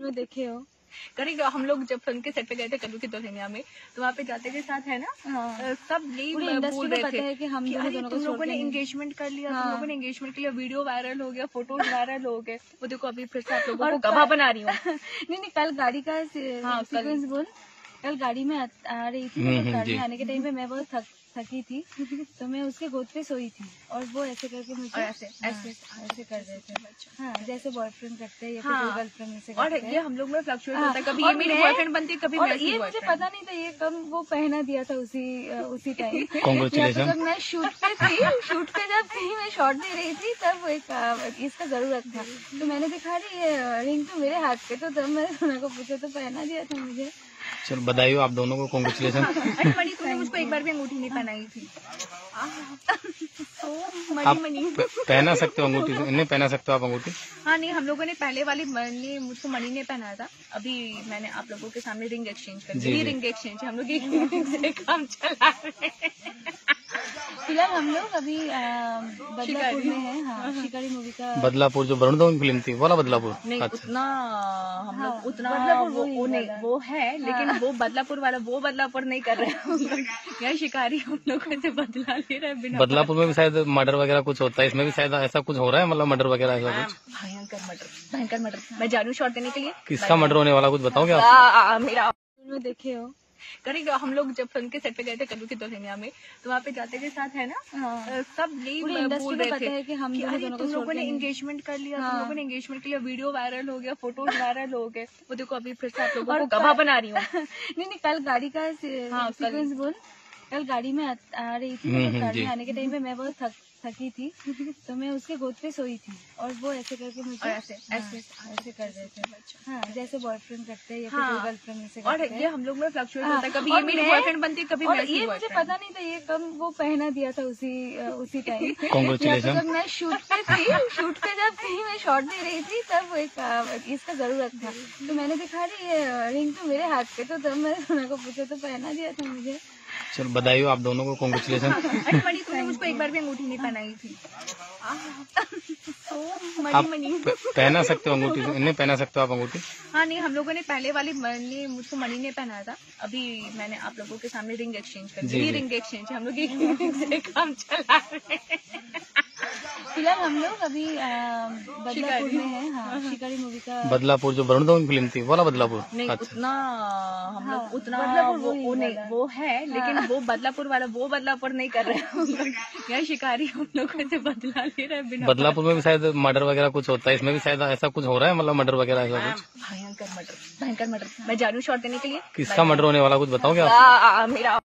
में देखे हो। करेंगे हम लोग जब फ़िल्म के सेट पे गए थे कल्लू की दुल्हनिया में तो वहाँ पे जाते के साथ है ना हाँ। सब industry बोल रहे थे कि हम कि दोनों अरे दोनों को तुम लोगों ने एंगेजमेंट कर लिया तुम हाँ। लोगों ने एंगेजमेंट के लिए वीडियो वायरल हो गया फ़ोटो वायरल हो गए। वो देखो अभी फिर से आप लोगों को गवाह बना रही हूँ। नहीं नहीं कल गाड़ी का हाँ, कल- सीक्वेंस बोल। कल गाड़ी में आ, रही थी हम्म, तो गाड़ी में आने के टाइम पे मैं बहुत थक थकी थी तो मैं उसके गोद पे सोई थी और वो ऐसे करके मुझे और ऐसे- हाँ, ऐसे- ऐसे कर रहे थे। हाँ जैसे बॉयफ्रेंड करते हैं या हाँ। फिर गर्लफ्रेंड ऐसे और ये हम लोग में फ्लक्चुएट हाँ, होता है। कभी ये मेरी बॉयफ्रेंड बनती है कभी और मैं ये मुझे। पता नहीं था ये कब वो पहना दिया था उसी उसी टाइम जब मैं शूट पे थी शूट पे जब थी मैं शॉट दे रही थी तब वो एक इसका ज़रूरत था। तो मैंने दिखा रही ये रिंग तो मेरे हाथ पे तो तब मैंने सोना को पूछा तो पहना दिया था मुझे? चलो बधाई हो आप दोनों को कॉन्ग्रेचुलेशन मुझको एक बार भी अंगूठी नहीं पहनाई थी। आप मणि मणि। प- पहना सकते हो अंगूठी इन्हें पहना सकते हो आप अंगूठी? हाँ नहीं हम लोगों ने पहले वाली मनी मुझको मनी ने पहनाया था। अभी मैंने आप लोगों के सामने रिंग एक्सचेंज कर दी। रिंग एक्सचेंज हम लोग एक काम चला रहे हैं। फ़िलहाल हम लोग अभी बदलापुर में है हाँ शिकारी मूवी का बदलापुर जो वरुण धवन फ़िल्म थी वाला बदलापुर? नहीं अच्छा। उतना हम लोग हाँ, उतना बदलापुर वो, वो नहीं वो है लेकिन वो बदलापुर वाला वो बदलापुर नहीं कर रहे हैं हम लोग। यहाँ शिकारी हम लोगों से बदला ले रहे हैं बदलापुर में भी शायद मर्डर वगैरह कुछ होता है इसमें भी शायद ऐसा कुछ हो रहा है मतलब मर्डर वगैरह ऐसा कुछ? भयंकर मर्डर भयंकर मर्डर मैं जानू शॉर्ट देने के लिए। किसका मर्डर होने वाला कुछ बताओगे आप? मेरा देखे हो? करेंगे। हम लोग जब फ़िल्म के सेट पे गए थे कल्लू की दुल्हनिया में तो वहाँ पे जाते के साथ है ना हाँ। सब यही बोल रहे थे है कि हम तुम लोगों ने एंगेजमेंट कर लिया तुम हाँ। लोगों ने एंगेजमेंट के लिए वीडियो वायरल हो गया फ़ोटो वायरल हो गए। वो देखो अभी फिर से आप लोगों को गवाह बना रही हूँ। नहीं नहीं कल गाड़ी का हाँ, सीक्वेंस बोल। कल गाड़ी में आ, आ रही थी तो गाड़ी में आने के टाइम पे मैं बहुत थक थकी थी तो मैं उसके गोद पे सोई थी और वो ऐसे करके मुझे और ऐसे- हाँ, ऐसे- ऐसे कर रहे थे। हाँ जैसे बॉयफ्रेंड करते हैं या हाँ। फिर गर्लफ्रेंड ऐसे और ये हम लोग में फ्लक्चुएट हाँ, होता है। कभी ये मेरी बॉयफ्रेंड बनती है कभी और मैं ये मुझे पता नहीं था ये कब वो पहना दिया था उसी उसी टाइम तो जब मैं शूट पे थी शूट पे जब थी मैं शॉट दे रही थी तब वो एक इसका ज़रूरत था। तो मैंने दिखा रही ये रिंग तो मेरे हाथ पे तो तब मैंने सोना को पूछा तो पहना दिया था मुझे? चलो बधाई हो आप दोनों को कॉन्ग्रेचुलेशन मुझको एक बार भी अंगूठी नहीं पहनाई थी। आ, ओ, आप मणि। मणि पहना सकते हो अंगूठी? नहीं पहना सकते हो आप अंगूठी? हाँ नहीं हम लोगों ने पहले वाली मनी मुझको मनी ने पहनाया था। अभी मैंने आप लोगों के सामने रिंग एक्सचेंज कर दी रिंग एक्सचेंज हम लोग एक से काम चला रहे हैं। फ़िलहाल हम लोग अभी बदलापुर में है। हाँ शिकारी मूवी का बदलापुर जो वरुण धवन फ़िल्म थी वाला बदलापुर? नहीं अच्छा। उतना हम लोग हाँ, उतना बदलापुर वो, वो नहीं वो है लेकिन वो बदलापुर वाला वो बदलापुर नहीं कर रहे हैं हम लोग। यहाँ शिकारी हम लोगों से बदला ले रहे हैं बदलापुर में भी शायद मर्डर वगैरह कुछ होता है इसमें भी शायद ऐसा कुछ हो रहा है मतलब मर्डर वगैरह ऐसा कुछ? भयंकर मर्डर भयंकर मर्डर मैं जानू शॉर्ट देने के लिए? किसका मर्डर होने वाला कुछ बताओगे आप? मेरा